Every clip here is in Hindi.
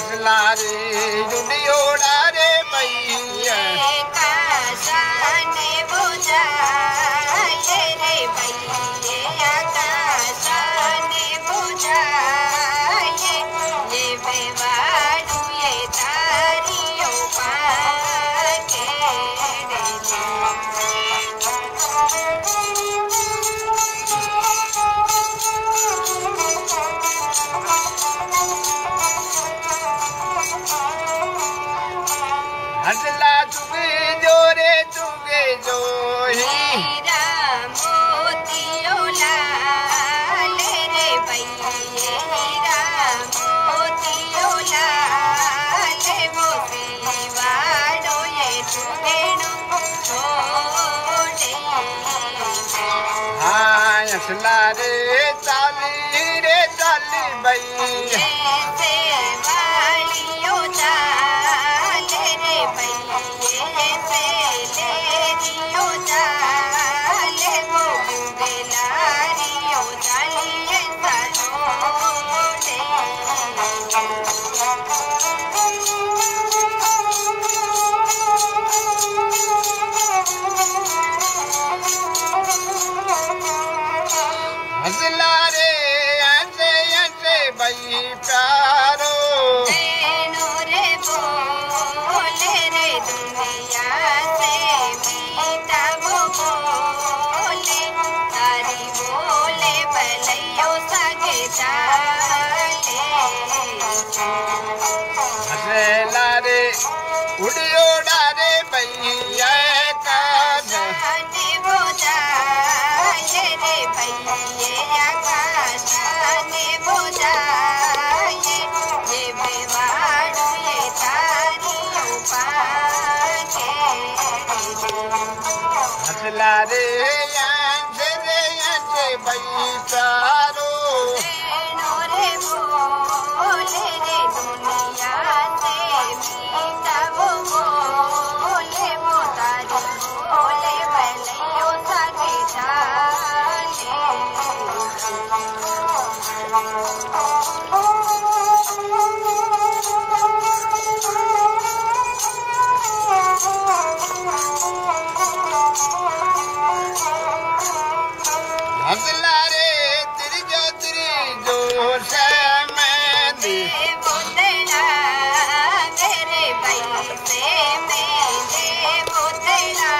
हसला रे हसला चुगे जो रे चुगे जो हीरा मोतियों लाल रे भैया हीरा मोतियों लाल वो दीवारो ये चुगेणु छोड़े हाँ हसला रे प्यारो। रे बोले रे दुनिया से मीठा बोले। तारी बोले भलैयो सगे रे उड़ियोड़ा हसला रे हसला रे जो तिरी जो से मैं दी। बोतला मेरे भाई से मेरे बोतला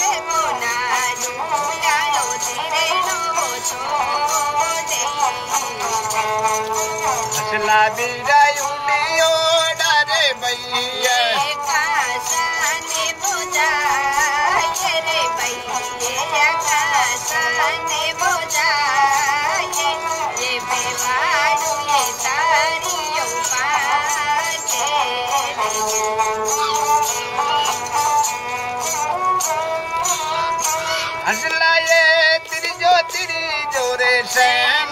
के बोना लूला लो तेरे लो छोड़े हसला बीरा उड़ियोड़ा रे भैया। असलाए जो चड़ी जो रेशन